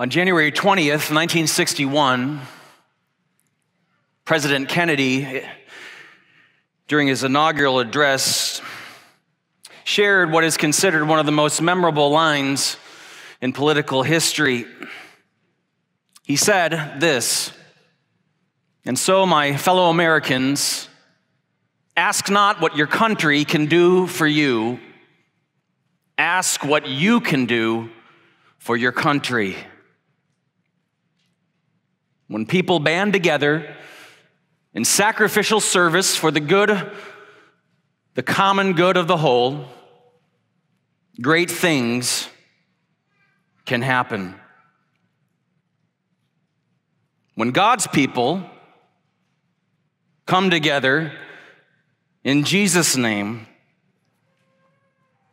On January 20th, 1961, President Kennedy, during his inaugural address, shared what is considered one of the most memorable lines in political history. He said this, and so, my fellow Americans, ask not what your country can do for you, ask what you can do for your country. When people band together in sacrificial service for the good, the common good of the whole, great things can happen. When God's people come together in Jesus' name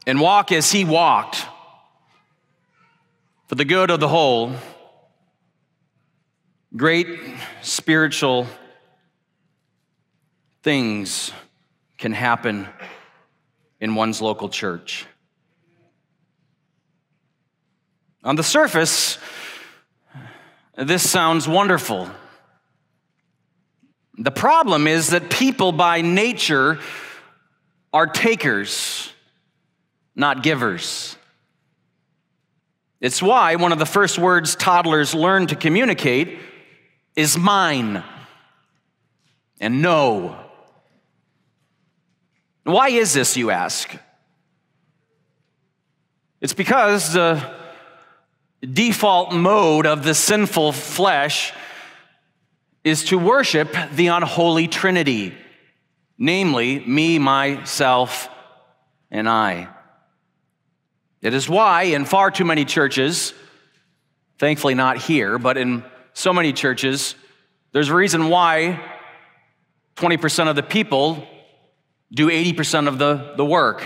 and walk as He walked for the good of the whole, great spiritual things can happen in one's local church. On the surface, this sounds wonderful. The problem is that people by nature are takers, not givers. It's why one of the first words toddlers learn to communicate is mine and no. Why is this, you ask? It's because the default mode of the sinful flesh is to worship the unholy Trinity, namely, me, myself, and I. It is why, in far too many churches, thankfully not here, but in so many churches, there's a reason why 20% of the people do 80% of the, the work.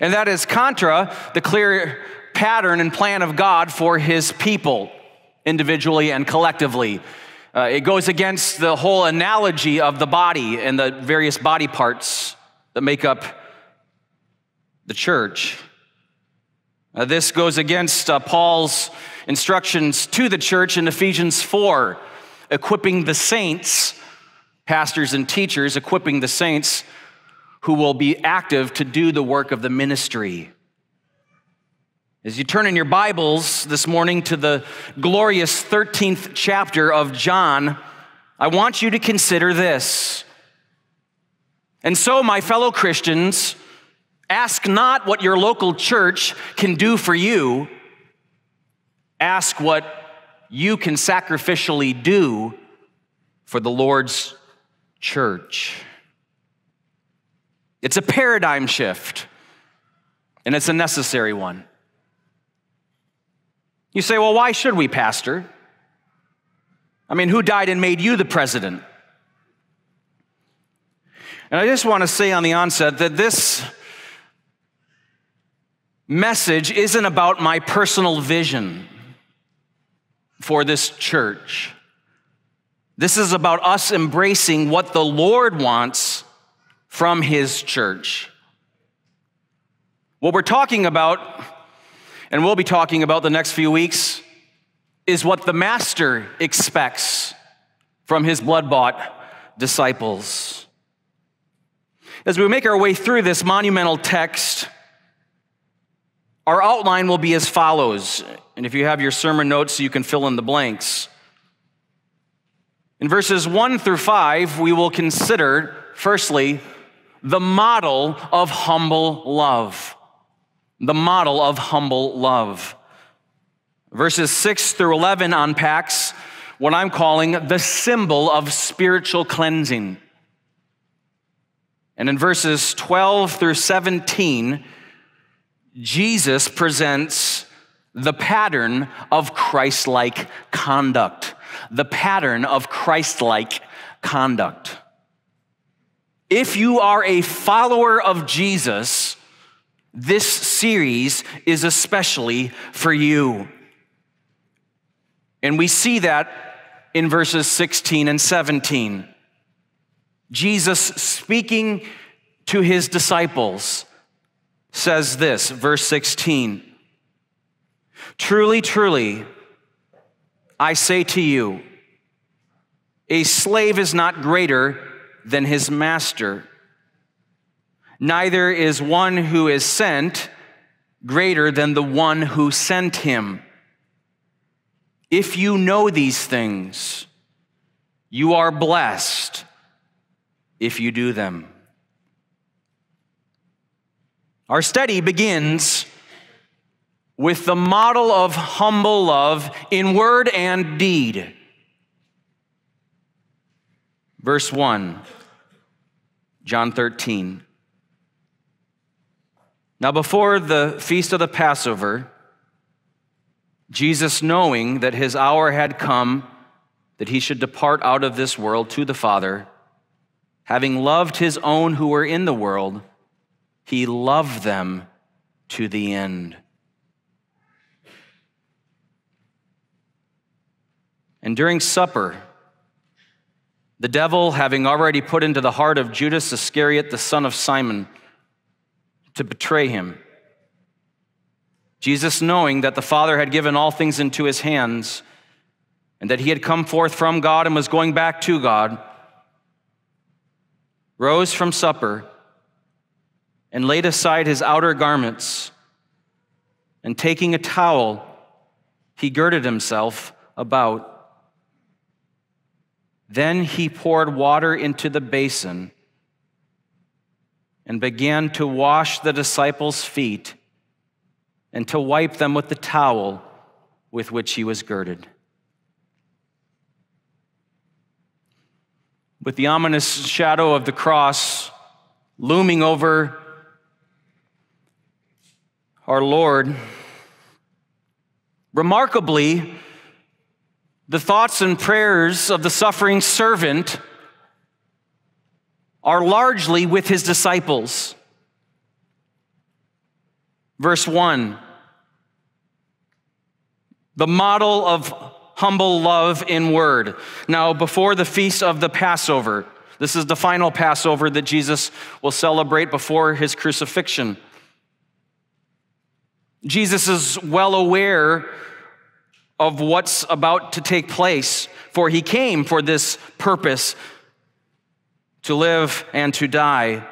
And that is contra the clear pattern and plan of God for his people, individually and collectively. Uh, it goes against the whole analogy of the body and the various body parts that make up the church. Uh, this goes against uh, Paul's instructions to the church in Ephesians 4, equipping the saints, pastors and teachers, equipping the saints who will be active to do the work of the ministry. As you turn in your Bibles this morning to the glorious 13th chapter of John, I want you to consider this. And so, my fellow Christians, ask not what your local church can do for you, ask what you can sacrificially do for the Lord's church. It's a paradigm shift, and it's a necessary one. You say, well, why should we, Pastor? I mean, who died and made you the president? And I just want to say on the onset that this message isn't about my personal vision for this church. This is about us embracing what the Lord wants from His church. What we're talking about and we'll be talking about the next few weeks, is what the Master expects from his blood bought disciples. As we make our way through this monumental text, our outline will be as follows. And if you have your sermon notes, you can fill in the blanks. In verses 1 through 5, we will consider, firstly, the model of humble love the model of humble love. Verses 6 through 11 unpacks what I'm calling the symbol of spiritual cleansing. And in verses 12 through 17, Jesus presents the pattern of Christ like conduct. The pattern of Christ like conduct. If you are a follower of Jesus, this series is especially for you. And we see that in verses 16 and 17. Jesus speaking to his disciples says this, verse 16 Truly, truly, I say to you, a slave is not greater than his master. Neither is one who is sent greater than the one who sent him. If you know these things, you are blessed if you do them. Our study begins with the model of humble love in word and deed. Verse 1, John 13. Now, before the feast of the Passover, Jesus, knowing that his hour had come, that he should depart out of this world to the Father, having loved his own who were in the world, he loved them to the end. And during supper, the devil, having already put into the heart of Judas Iscariot, the son of Simon, to betray him, Jesus, knowing that the Father had given all things into his hands, and that he had come forth from God and was going back to God, rose from supper and laid aside his outer garments, and taking a towel, he girded himself about. Then he poured water into the basin and began to wash the disciples' feet and to wipe them with the towel with which he was girded. With the ominous shadow of the cross looming over our Lord, remarkably, the thoughts and prayers of the suffering servant are largely with his disciples. Verse 1 the model of humble love in word. Now, before the feast of the Passover, this is the final Passover that Jesus will celebrate before his crucifixion. Jesus is well aware of what's about to take place, for he came for this purpose to live and to die.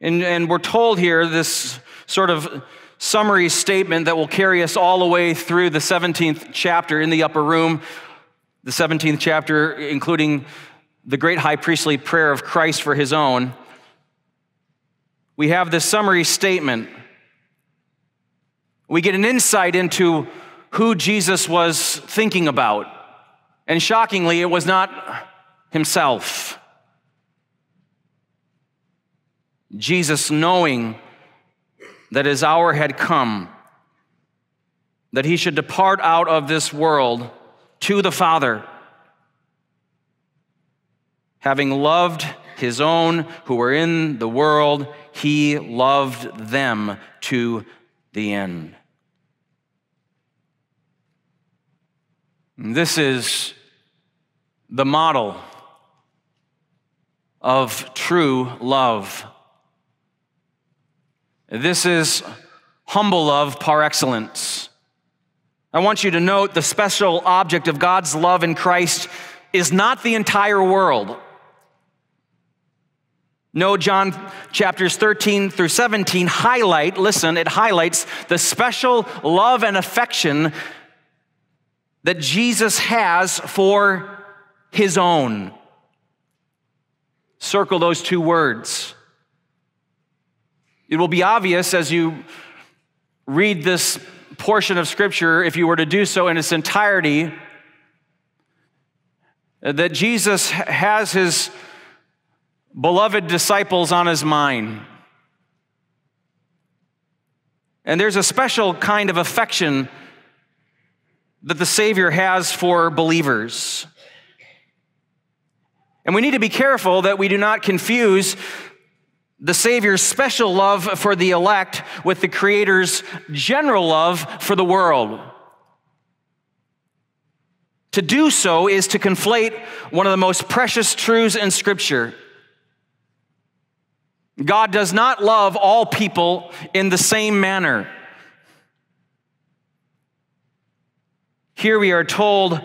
And, and we're told here this sort of summary statement that will carry us all the way through the 17th chapter in the upper room, the 17th chapter, including the great high priestly prayer of Christ for his own. We have this summary statement we get an insight into who Jesus was thinking about. And shockingly, it was not himself. Jesus, knowing that his hour had come, that he should depart out of this world to the Father, having loved his own who were in the world, he loved them to the end. This is the model of true love. This is humble love par excellence. I want you to note the special object of God's love in Christ is not the entire world. No, John chapters 13 through 17 highlight, listen, it highlights the special love and affection that Jesus has for his own. Circle those two words. It will be obvious as you read this portion of Scripture, if you were to do so in its entirety, that Jesus has his beloved disciples on his mind. And there's a special kind of affection that the Savior has for believers. And we need to be careful that we do not confuse the Savior's special love for the elect with the Creator's general love for the world. To do so is to conflate one of the most precious truths in Scripture. God does not love all people in the same manner. Here we are told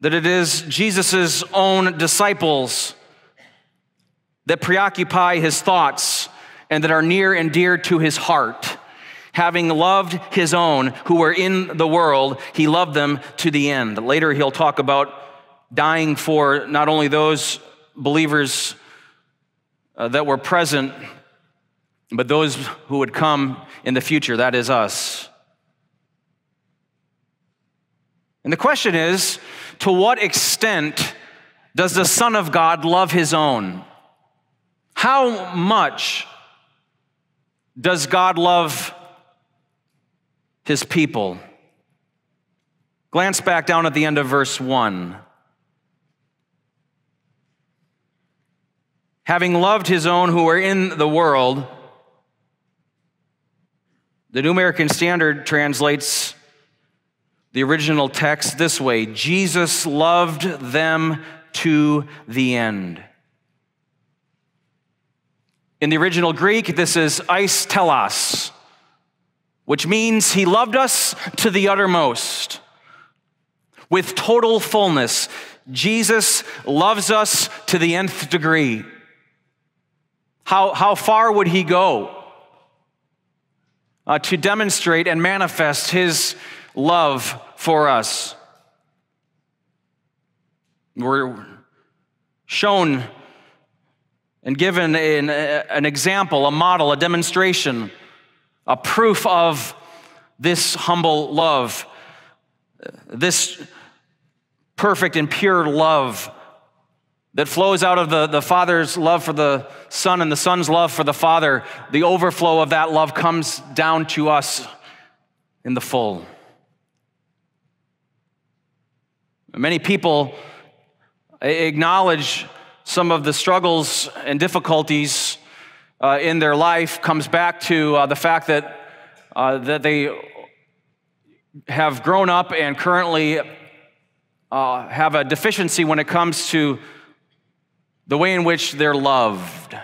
that it is Jesus' own disciples that preoccupy his thoughts and that are near and dear to his heart. Having loved his own who were in the world, he loved them to the end. Later, he'll talk about dying for not only those believers uh, that were present, but those who would come in the future, that is us. And the question is to what extent does the Son of God love his own? How much does God love his people? Glance back down at the end of verse 1. Having loved his own who were in the world, the New American Standard translates the original text this way Jesus loved them to the end. In the original Greek, this is eis telos, which means he loved us to the uttermost. With total fullness, Jesus loves us to the nth degree. How, how far would he go uh, to demonstrate and manifest his love for us. We're shown and given an, an example, a model, a demonstration, a proof of this humble love, this perfect and pure love that flows out of the, the Father's love for the Son and the Son's love for the Father. The overflow of that love comes down to us in the full. Many people acknowledge some of the struggles and difficulties uh, in their life comes back to uh, the fact that, uh, that they have grown up and currently uh, have a deficiency when it comes to the way in which they're loved. Uh,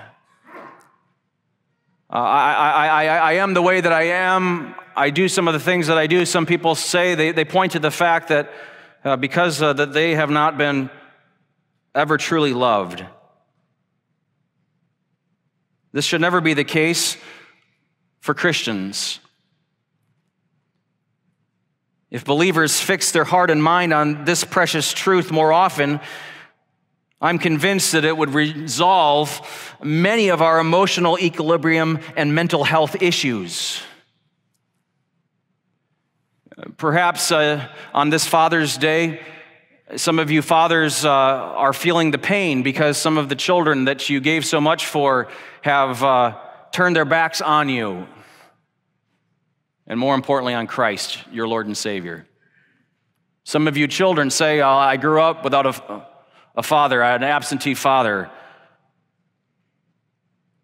I, I, I, I am the way that I am. I do some of the things that I do. Some people say, they, they point to the fact that uh, because uh, that they have not been ever truly loved. This should never be the case for Christians. If believers fix their heart and mind on this precious truth more often, I'm convinced that it would resolve many of our emotional equilibrium and mental health issues. Perhaps uh, on this Father's Day, some of you fathers uh, are feeling the pain because some of the children that you gave so much for have uh, turned their backs on you. And more importantly, on Christ, your Lord and Savior. Some of you children say, oh, I grew up without a, a father, an absentee father.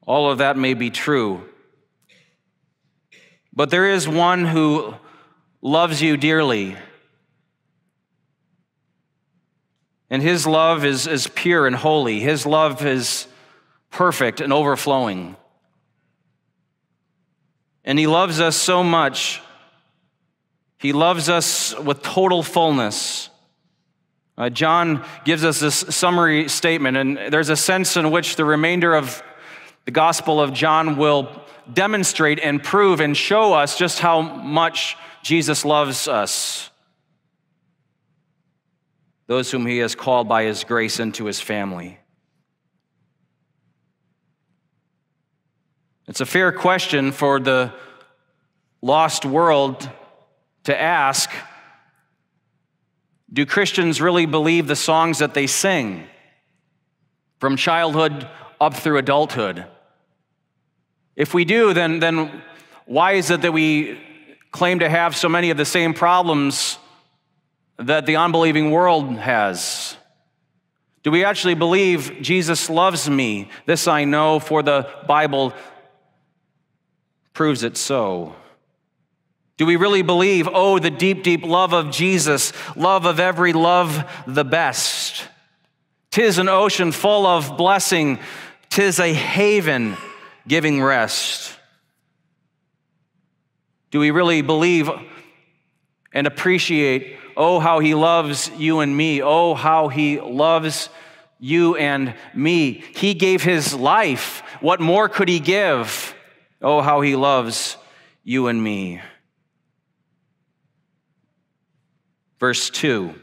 All of that may be true. But there is one who loves you dearly. And his love is, is pure and holy. His love is perfect and overflowing. And he loves us so much. He loves us with total fullness. Uh, John gives us this summary statement, and there's a sense in which the remainder of the Gospel of John will demonstrate and prove and show us just how much Jesus loves us, those whom he has called by his grace into his family. It's a fair question for the lost world to ask Do Christians really believe the songs that they sing from childhood up through adulthood? If we do, then, then why is it that we claim to have so many of the same problems that the unbelieving world has? Do we actually believe Jesus loves me? This I know, for the Bible proves it so. Do we really believe, oh, the deep, deep love of Jesus, love of every love the best? Tis an ocean full of blessing tis a haven giving rest. Do we really believe and appreciate, oh, how he loves you and me? Oh, how he loves you and me. He gave his life. What more could he give? Oh, how he loves you and me. Verse 2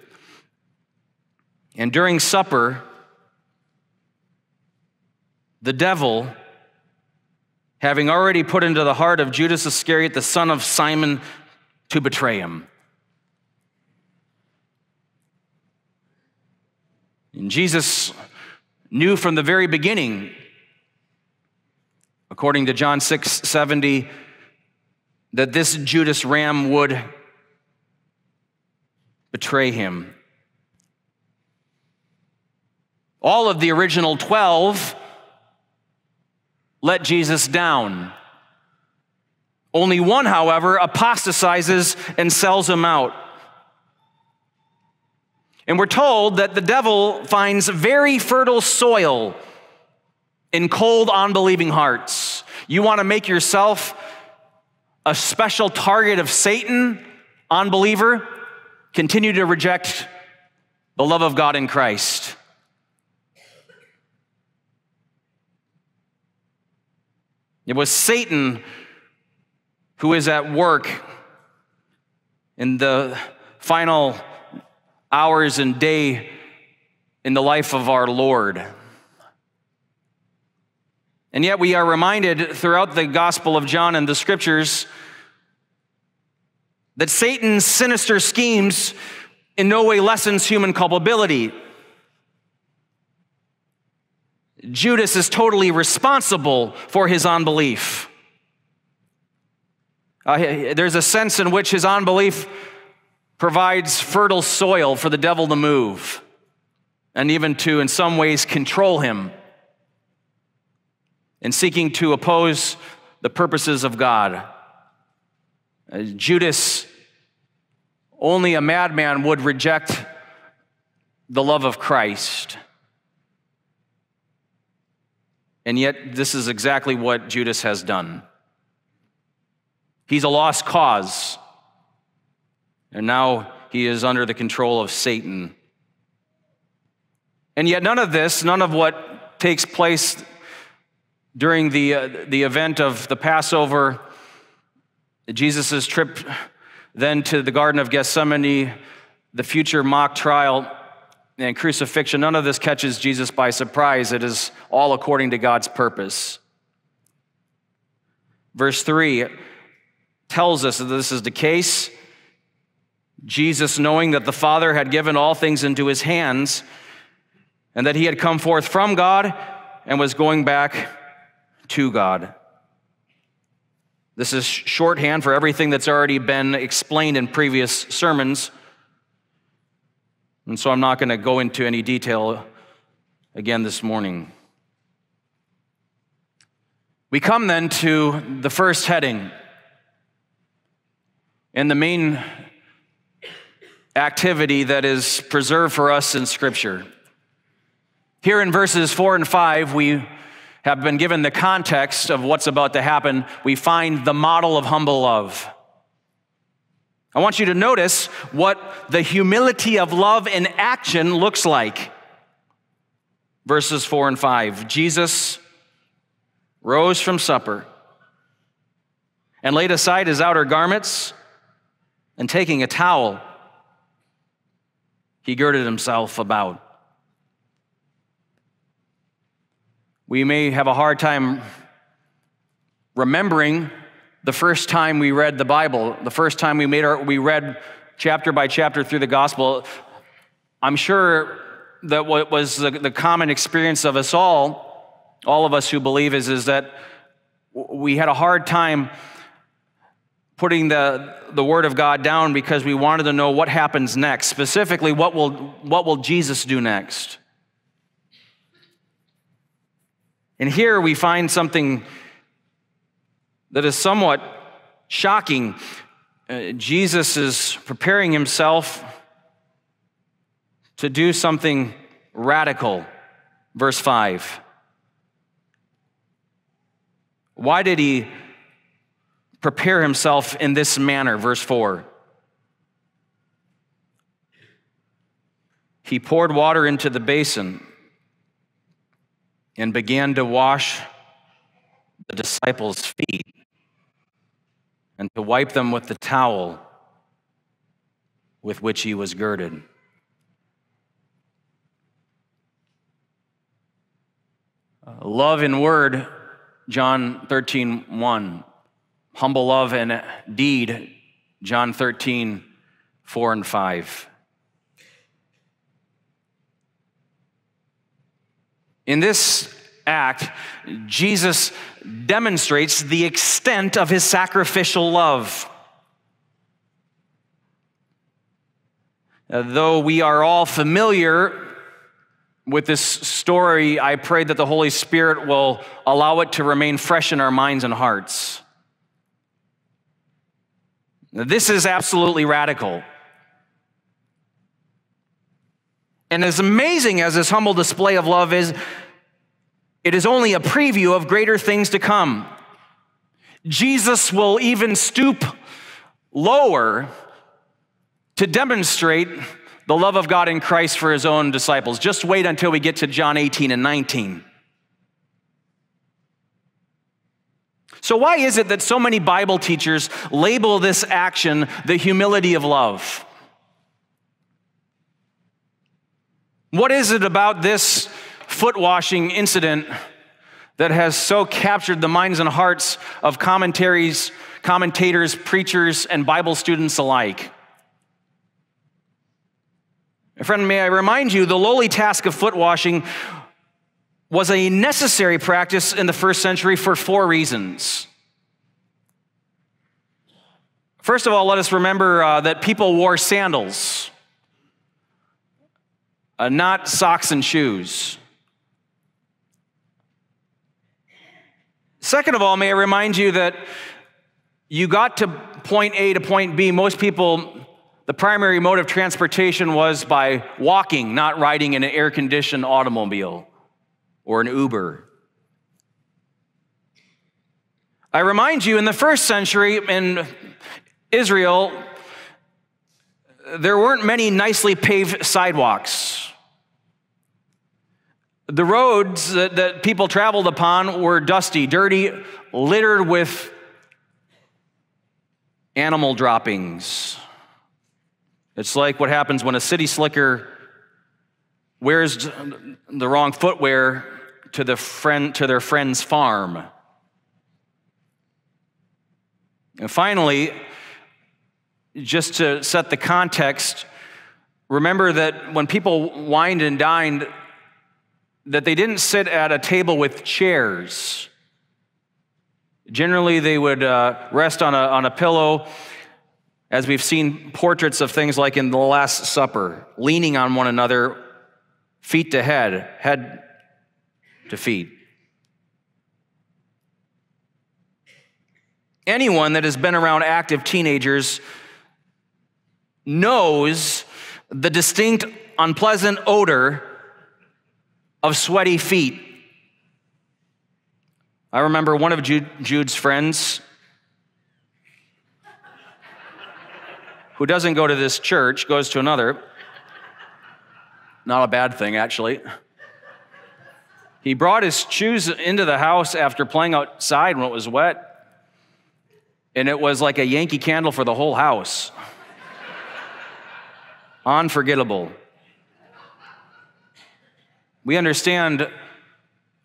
And during supper, the devil, having already put into the heart of Judas Iscariot, the son of Simon, to betray him. And Jesus knew from the very beginning, according to John 6 70, that this Judas ram would betray him. All of the original 12 let Jesus down. Only one, however, apostatizes and sells him out. And we're told that the devil finds very fertile soil in cold, unbelieving hearts. You want to make yourself a special target of Satan, unbeliever? Continue to reject the love of God in Christ. It was Satan who is at work in the final hours and day in the life of our Lord. And yet, we are reminded throughout the Gospel of John and the scriptures that Satan's sinister schemes in no way lessens human culpability. Judas is totally responsible for his unbelief. Uh, there's a sense in which his unbelief provides fertile soil for the devil to move and even to, in some ways, control him in seeking to oppose the purposes of God. Uh, Judas, only a madman would reject the love of Christ. And yet, this is exactly what Judas has done. He's a lost cause. And now he is under the control of Satan. And yet, none of this, none of what takes place during the, uh, the event of the Passover, Jesus' trip then to the Garden of Gethsemane, the future mock trial and crucifixion, none of this catches Jesus by surprise. It is all according to God's purpose. Verse 3 tells us that this is the case. Jesus, knowing that the Father had given all things into his hands, and that he had come forth from God and was going back to God. This is shorthand for everything that's already been explained in previous sermons. And so I'm not going to go into any detail again this morning. We come then to the first heading. And the main activity that is preserved for us in Scripture. Here in verses 4 and 5, we have been given the context of what's about to happen. We find the model of humble love. I want you to notice what the humility of love in action looks like. Verses 4 and 5. Jesus rose from supper and laid aside his outer garments, and taking a towel, he girded himself about. We may have a hard time remembering the first time we read the Bible, the first time we made our, we read chapter by chapter through the gospel. I'm sure that what was the, the common experience of us all, all of us who believe, is, is that we had a hard time putting the, the word of God down because we wanted to know what happens next. Specifically, what will, what will Jesus do next? And here we find something that is somewhat shocking. Uh, Jesus is preparing himself to do something radical. Verse 5 Why did he prepare himself in this manner? Verse 4. He poured water into the basin and began to wash the disciples' feet and to wipe them with the towel with which he was girded. Uh, love in word, John 13, 1. Humble love and deed, John 13, 4 and 5. In this act, Jesus demonstrates the extent of his sacrificial love. Though we are all familiar with this story, I pray that the Holy Spirit will allow it to remain fresh in our minds and hearts. This is absolutely radical. And as amazing as this humble display of love is, it is only a preview of greater things to come. Jesus will even stoop lower to demonstrate the love of God in Christ for his own disciples. Just wait until we get to John 18 and 19. So, why is it that so many Bible teachers label this action the humility of love? What is it about this foot washing incident that has so captured the minds and hearts of commentaries, commentators, preachers, and Bible students alike? Friend, may I remind you, the lowly task of foot washing was a necessary practice in the first century for four reasons. First of all, let us remember uh, that people wore sandals, uh, not socks and shoes. Second of all, may I remind you that you got to point A to point B. Most people the primary mode of transportation was by walking, not riding in an air conditioned automobile or an Uber. I remind you, in the first century in Israel, there weren't many nicely paved sidewalks. The roads that, that people traveled upon were dusty, dirty, littered with animal droppings. It's like what happens when a city slicker wears the wrong footwear to, the friend, to their friend's farm. And finally, just to set the context, remember that when people wined and dined, that they didn't sit at a table with chairs. Generally, they would uh, rest on a, on a pillow as we've seen portraits of things like in the Last Supper, leaning on one another, feet to head, head to feet. Anyone that has been around active teenagers knows the distinct, unpleasant odor of sweaty feet. I remember one of Jude's friends who doesn't go to this church goes to another. Not a bad thing, actually. He brought his shoes into the house after playing outside when it was wet, and it was like a Yankee candle for the whole house. Unforgettable. We understand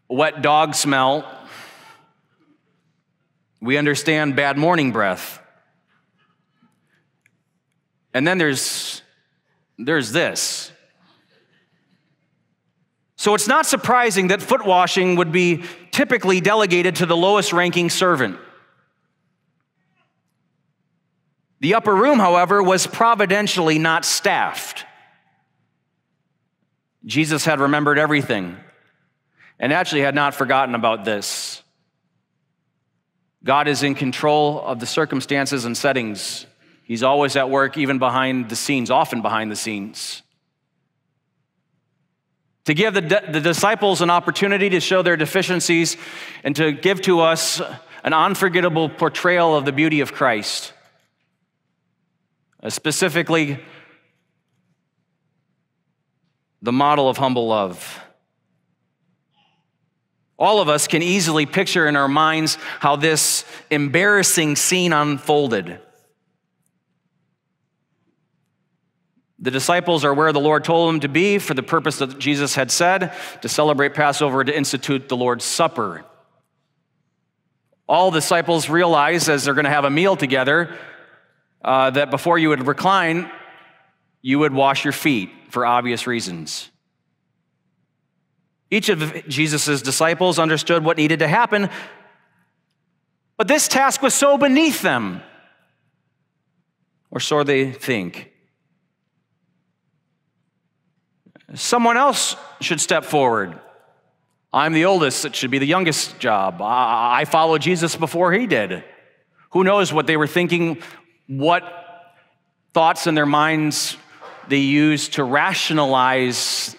wet dog smell. We understand bad morning breath. And then there's, there's this. So it's not surprising that foot washing would be typically delegated to the lowest ranking servant. The upper room, however, was providentially not staffed. Jesus had remembered everything and actually had not forgotten about this. God is in control of the circumstances and settings He's always at work, even behind the scenes, often behind the scenes. to give the, the disciples an opportunity to show their deficiencies and to give to us an unforgettable portrayal of the beauty of Christ. Uh, specifically, the model of humble love. All of us can easily picture in our minds how this embarrassing scene unfolded. The disciples are where the Lord told them to be for the purpose that Jesus had said to celebrate Passover, to institute the Lord's Supper. All disciples realize as they're going to have a meal together uh, that before you would recline, you would wash your feet for obvious reasons. Each of Jesus' disciples understood what needed to happen, but this task was so beneath them, or so they think. Someone else should step forward. I'm the oldest, it should be the youngest job. I followed Jesus before he did. Who knows what they were thinking, what thoughts in their minds they use to rationalize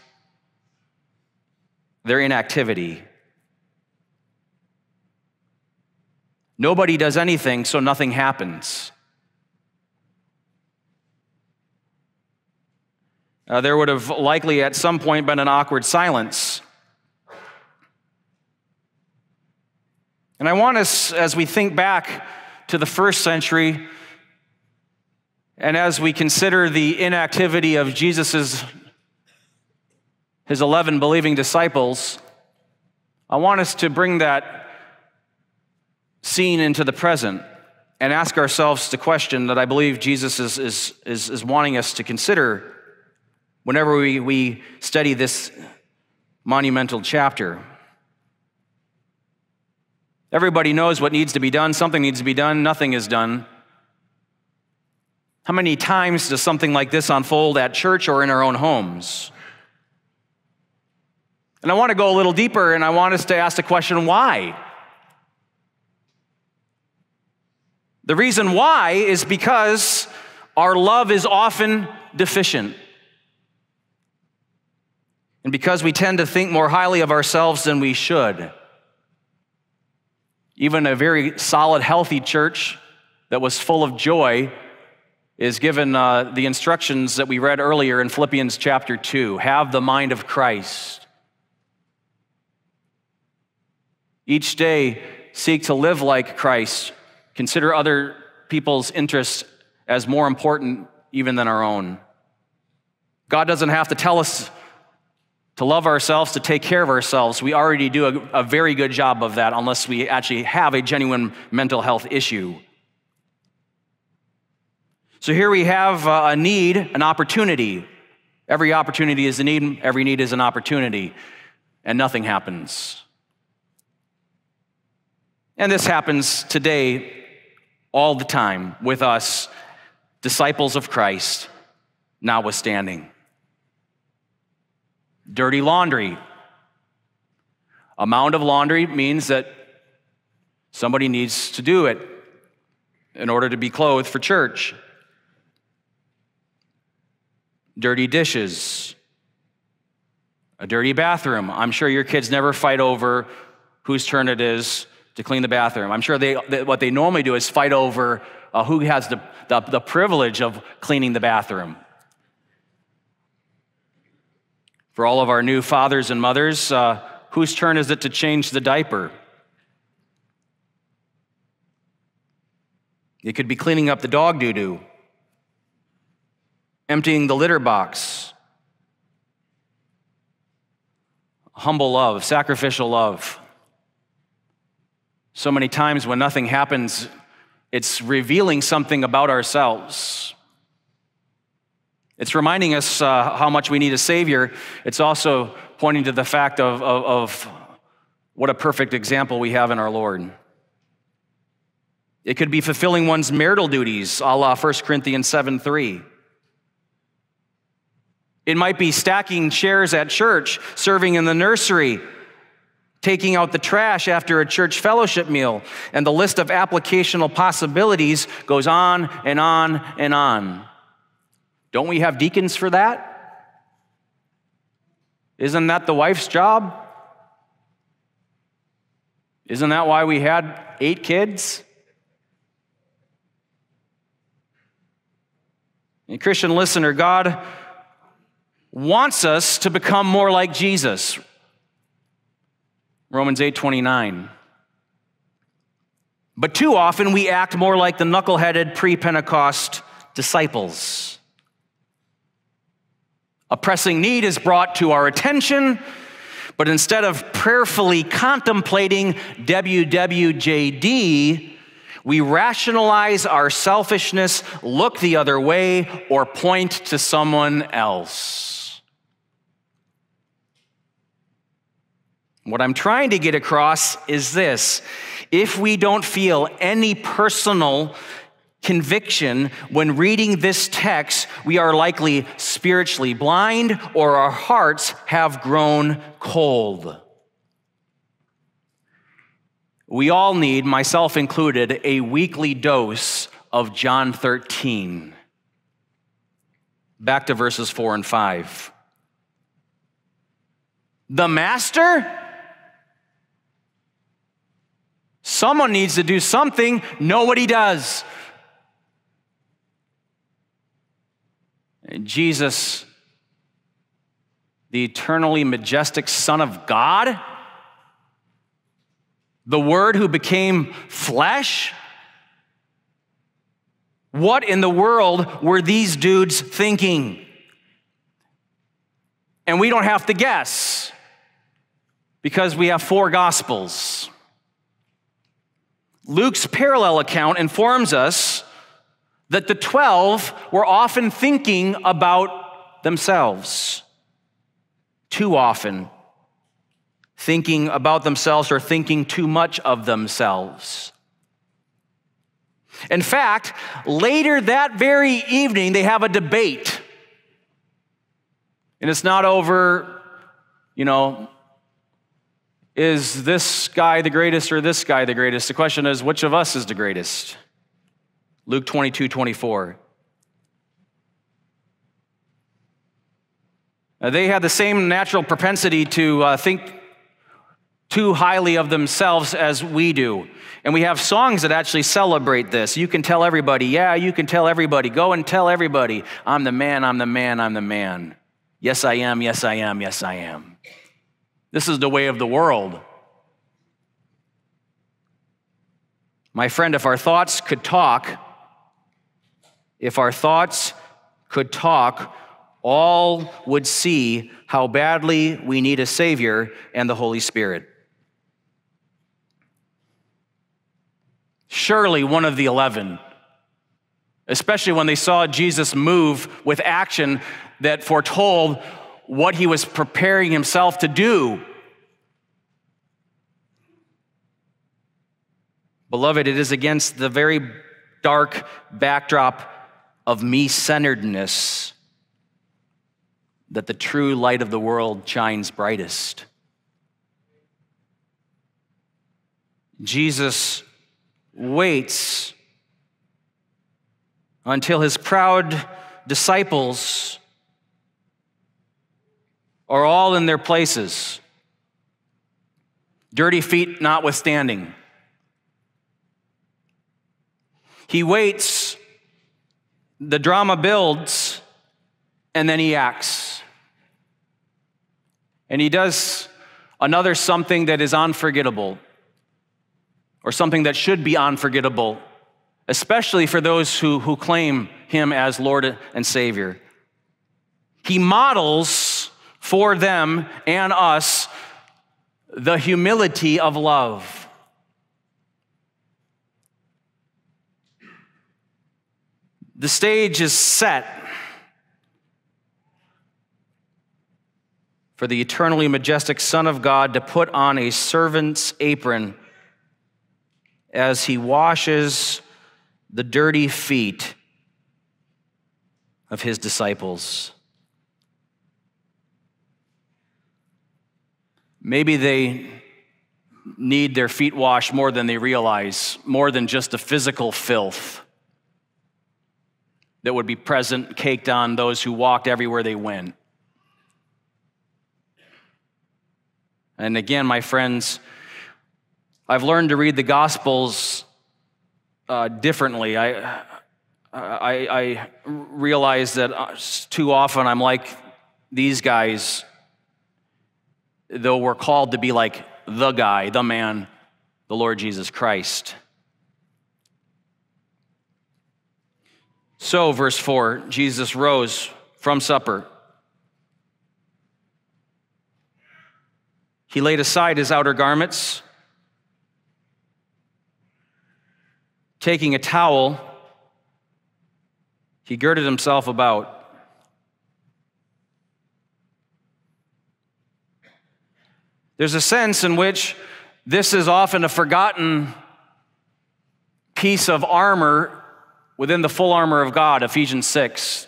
their inactivity. Nobody does anything, so nothing happens. Uh, there would have likely at some point been an awkward silence. And I want us, as we think back to the first century, and as we consider the inactivity of Jesus' his 11 believing disciples, I want us to bring that scene into the present and ask ourselves the question that I believe Jesus is, is, is, is wanting us to consider whenever we, we study this monumental chapter. Everybody knows what needs to be done. Something needs to be done. Nothing is done. How many times does something like this unfold at church or in our own homes? And I want to go a little deeper and I want us to ask the question why? The reason why is because our love is often deficient. And because we tend to think more highly of ourselves than we should. Even a very solid, healthy church that was full of joy is given uh, the instructions that we read earlier in Philippians chapter 2 have the mind of Christ. Each day, seek to live like Christ. Consider other people's interests as more important even than our own. God doesn't have to tell us to love ourselves, to take care of ourselves. We already do a, a, very good job of that unless we actually have a genuine mental health issue. So here we have uh, a need, an opportunity. Every opportunity is a need, every need is an opportunity, and nothing happens. And this happens today all the time with us, disciples of Christ, notwithstanding. Dirty laundry. A mound of laundry means that somebody needs to do it in order to be clothed for church. Dirty dishes. A dirty bathroom. I'm sure your kids never fight over whose turn it is to clean the bathroom. I'm sure they, what they normally do is fight over uh, who has the, the, the privilege of cleaning the bathroom. For all of our new fathers and mothers, uh, whose turn is it to change the diaper? It could be cleaning up the dog doo doo, emptying the litter box. Humble love, sacrificial love. So many times when nothing happens, it's revealing something about ourselves. It's reminding us uh, how much we need a Savior. It's also pointing to the fact of, of, of what a perfect example we have in our Lord. It could be fulfilling one's marital duties, a la 1 Corinthians 7 3. It might be stacking chairs at church, serving in the nursery, taking out the trash after a church fellowship meal, and the list of applicational possibilities goes on and on and on. Don't we have deacons for that? Isn't that the wife's job? Isn't that why we had eight kids? And Christian listener, God wants us to become more like Jesus. Romans 8:29. But too often we act more like the knuckleheaded pre-Pentecost disciples. A pressing need is brought to our attention, but instead of prayerfully contemplating WWJD, we rationalize our selfishness, look the other way, or point to someone else. What I'm trying to get across is this if we don't feel any personal conviction when reading this text, we are likely spiritually blind or our hearts have grown cold. We all need, myself included, a weekly dose of John 13. Back to verses 4 and 5. The master? Someone needs to do something. Nobody does. And Jesus, the eternally majestic Son of God, the Word who became flesh? What in the world were these dudes thinking? And we don't have to guess because we have four Gospels. Luke's parallel account informs us that the 12 were often thinking about themselves. Too often thinking about themselves or thinking too much of themselves. In fact, later that very evening, they have a debate. And it's not over, you know, is this guy the greatest or this guy the greatest? The question is, which of us is the greatest? Luke 22 24. Now, they had the same natural propensity to uh, think too highly of themselves as we do. And we have songs that actually celebrate this. You can tell everybody, yeah, you can tell everybody. Go and tell everybody, I'm the man, I'm the man, I'm the man. Yes, I am, yes, I am, yes, I am. This is the way of the world. My friend, if our thoughts could talk, if our thoughts could talk, all would see how badly we need a Savior and the Holy Spirit. Surely one of the eleven, especially when they saw Jesus move with action that foretold what he was preparing himself to do. Beloved, it is against the very dark backdrop of me centeredness that the true light of the world shines brightest. Jesus waits until his proud disciples are all in their places, dirty feet notwithstanding. He waits, the drama builds, and then he acts. And he does another something that is unforgettable or something that should be unforgettable, especially for those who, who claim him as Lord and Savior. He models for them and us the humility of love. The stage is set for the eternally majestic Son of God to put on a servant's apron as he washes the dirty feet of his disciples. Maybe they need their feet washed more than they realize, more than just the physical filth that would be present, caked on those who walked everywhere they went. And again, my friends, I've learned to read the Gospels uh, differently. I, I, I realize that uh, too often I'm like these guys, though we're called to be like the guy, the man, the Lord Jesus Christ. So, verse 4 Jesus rose from supper. He laid aside his outer garments, taking a towel, he girded himself about. There's a sense in which this is often a forgotten piece of armor within the full armor of God, Ephesians 6.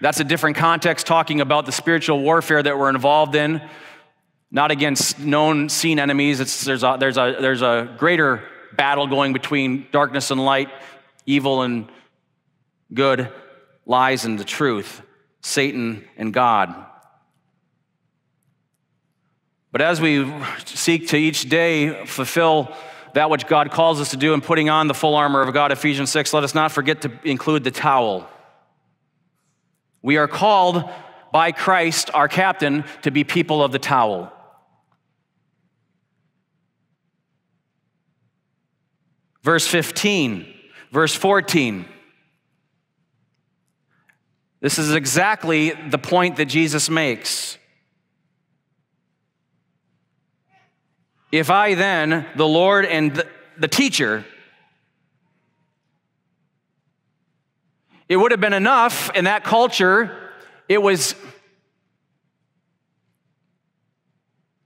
That's a different context talking about the spiritual warfare that we're involved in, not against known seen enemies. It's, there's, a, there's, a, there's a greater battle going between darkness and light, evil and good, lies and the truth, Satan and God. But as we seek to each day fulfill that which God calls us to do in putting on the full armor of God, Ephesians 6, let us not forget to include the towel. We are called by Christ, our captain, to be people of the towel. Verse 15, verse 14. This is exactly the point that Jesus makes. If I then, the Lord and the, teacher, it would have been enough in that culture, it was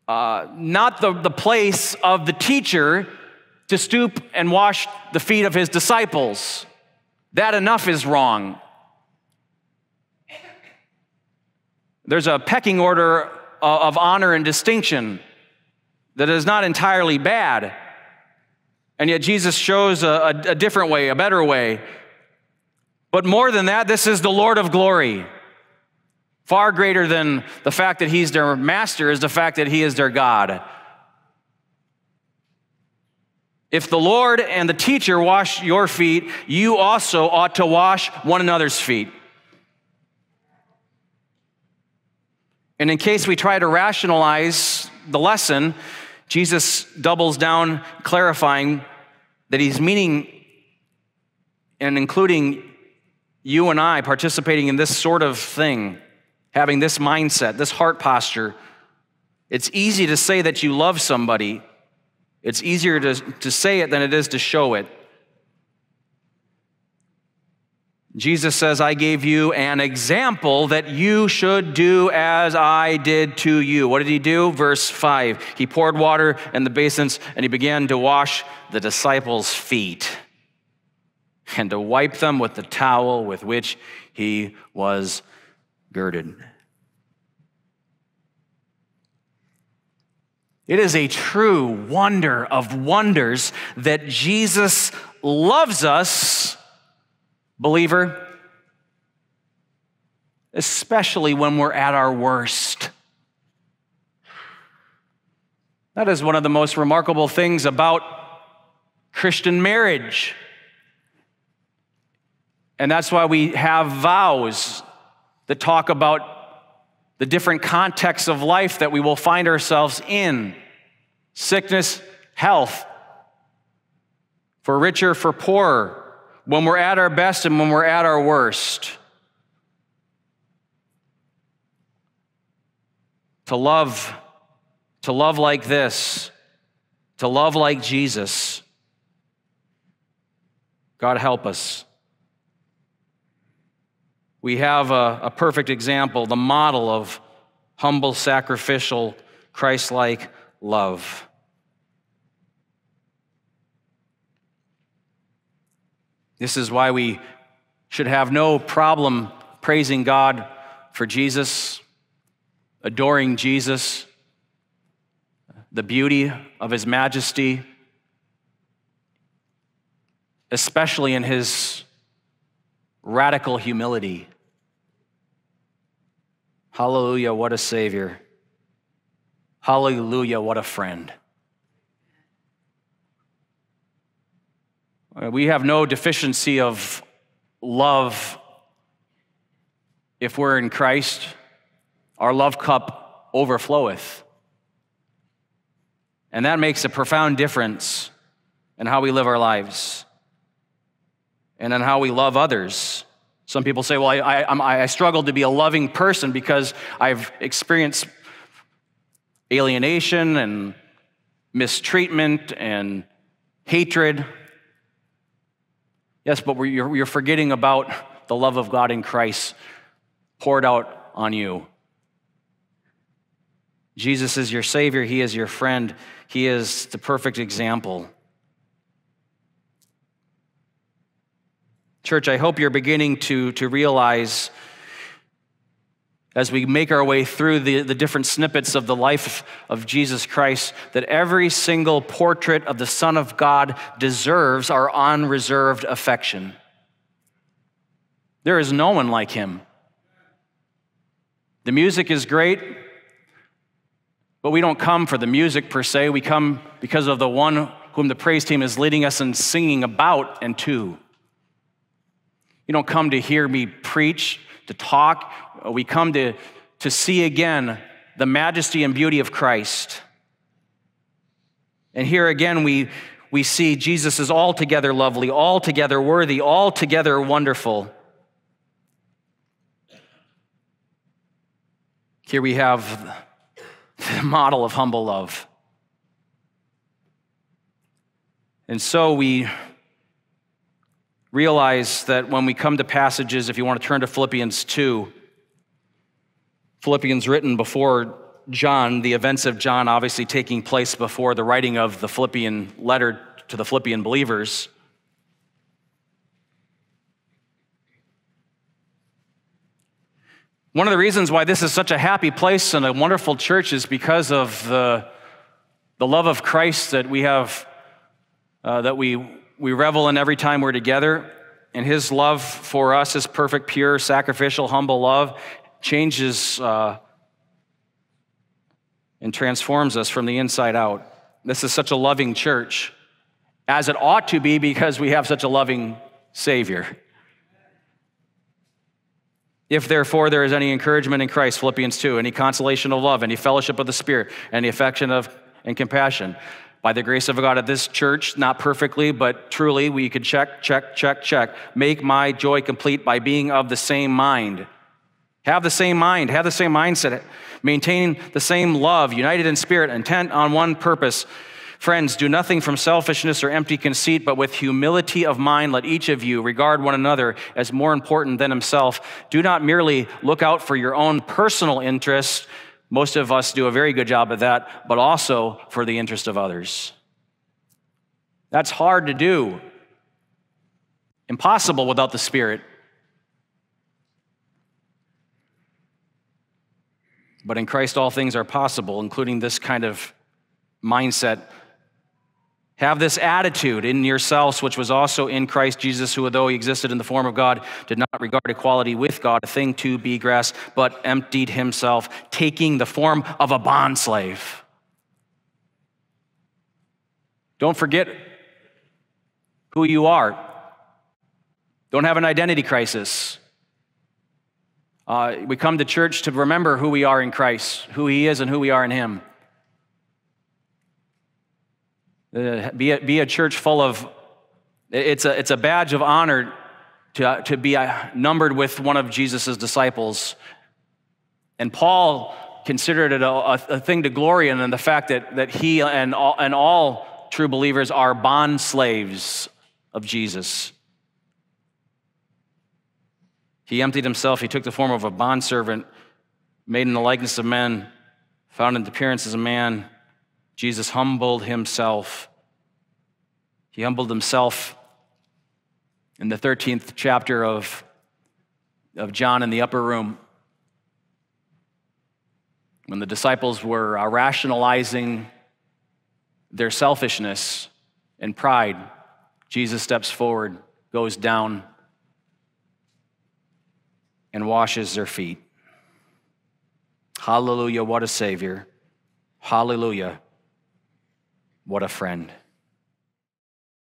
uh, not the, the place of the teacher to stoop and wash the feet of his disciples. That enough is wrong. There's a pecking order of honor and distinction that is not entirely bad. And yet Jesus shows a, a, a, different way, a better way. But more than that, this is the Lord of glory. Far greater than the fact that he's their master is the fact that he is their God. If the Lord and the teacher wash your feet, you also ought to wash one another's feet. And in case we try to rationalize the lesson, Jesus doubles down, clarifying that he's meaning and including you and I participating in this sort of thing, having this mindset, this heart posture. It's easy to say that you love somebody, it's easier to, to say it than it is to show it. Jesus says, I gave you an example that you should do as I did to you. What did he do? Verse 5. He poured water in the basins and he began to wash the disciples' feet and to wipe them with the towel with which he was girded. It is a true wonder of wonders that Jesus loves us Believer, especially when we're at our worst. That is one of the most remarkable things about Christian marriage. And that's why we have vows that talk about the different contexts of life that we will find ourselves in sickness, health, for richer, for poorer, when we're at our best and when we're at our worst. To love, to love like this, to love like Jesus. God help us. We have a, a perfect example, the model of humble, sacrificial, Christ like love. This is why we should have no problem praising God for Jesus, adoring Jesus, the beauty of his majesty, especially in his radical humility. Hallelujah, what a Savior. Hallelujah, what a friend. Uh, Uh, we have no deficiency of love if we're in Christ. Our love cup overfloweth. And that makes a profound difference in how we live our lives and in how we love others. Some people say, well, I, I, I struggle to be a loving person because I've experienced alienation and mistreatment and hatred. Yes, but you're, you're forgetting about the love of God in Christ poured out on you. Jesus is your Savior, He is your friend, He is the perfect example. Church, I hope you're beginning to, to realize as we make our way through the, the different snippets of the life of Jesus Christ that every single portrait of the Son of God deserves our unreserved affection. There is no one like him. The music is great, but we don't come for the music per se. We come because of the one whom the praise team is leading us and singing about and to. You don't come to hear me preach, to talk. We come to, to see again the majesty and beauty of Christ. And here again, we, we see Jesus is altogether lovely, altogether worthy, altogether wonderful. Here we have the model of humble love. And so we realize that when we come to passages, if you want to turn to Philippians 2, Philippians written before John, the events of John obviously taking place before the writing of the Philippian letter to the Philippian believers. One of the reasons why this is such a happy place and a wonderful church is because of the, the love of Christ that we have, uh, that we we revel in every time we're together. And his love for us, is perfect, pure, sacrificial, humble love, changes uh, and transforms us from the inside out. This is such a loving church, as it ought to be because we have such a loving Savior. If therefore there is any encouragement in Christ, Philippians 2, any consolation of love, any fellowship of the Spirit, any affection of and compassion, by the grace of God at this church, not perfectly, but truly, we could check, check, check, check. Make my joy complete by being of the same mind. Have the same mind, have the same mindset, maintain the same love, united in spirit, intent on one purpose. Friends, do nothing from selfishness or empty conceit, but with humility of mind, let each of you regard one another as more important than himself. Do not merely look out for your own personal interest most of us do a very good job of that, but also for the interest of others. That's hard to do. Impossible without the Spirit. But in Christ, all things are possible, including this kind of mindset have this attitude in yourselves, which was also in Christ Jesus, who, though he existed in the form of God, did not regard equality with God a thing to be grasped, but emptied himself, taking the form of a bondslave. Don't forget who you are. Don't have an identity crisis. Uh, we come to church to remember who we are in Christ, who He is, and who we are in Him. Uh, be, a, be a church full of, it's a, it's a badge of honor to, to be uh, numbered with one of Jesus' disciples. And Paul considered it a, a, thing to glory in, the fact that, that he and all, and all true believers are bond slaves of Jesus. He emptied himself, he took the form of a bondservant, made in the likeness of men, found in appearance as a man. Jesus humbled himself. He humbled himself in the 13th chapter of, of John in the upper room. When the disciples were uh, rationalizing their selfishness and pride, Jesus steps forward, goes down, and washes their feet. Hallelujah, what a Savior. Hallelujah. What a friend.